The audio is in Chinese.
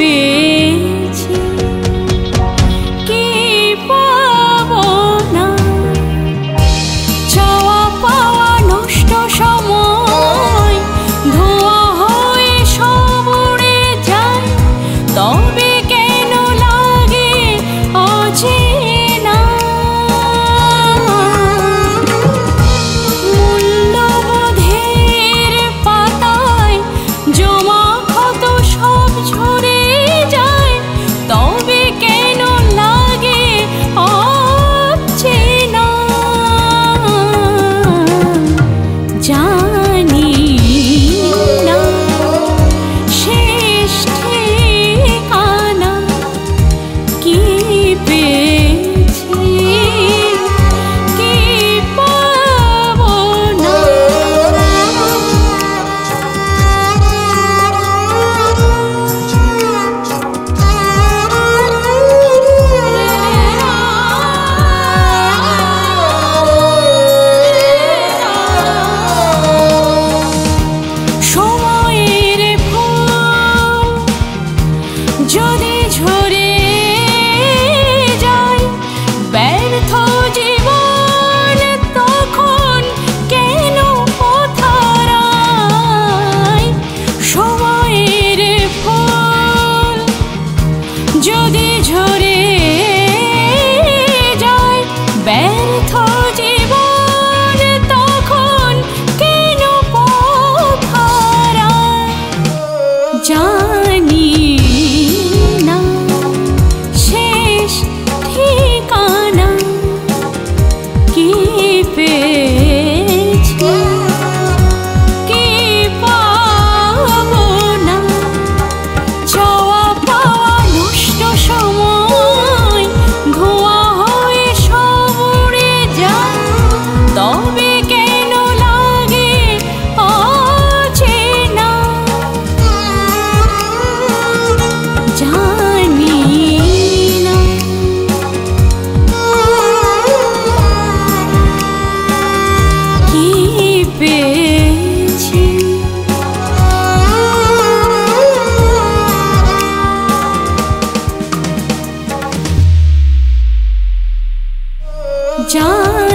be 家。